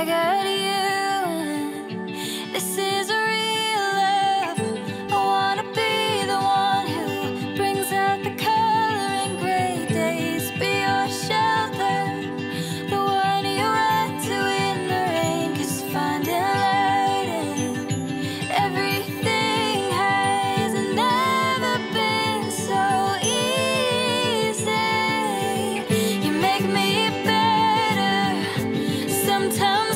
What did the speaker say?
I got it. sometimes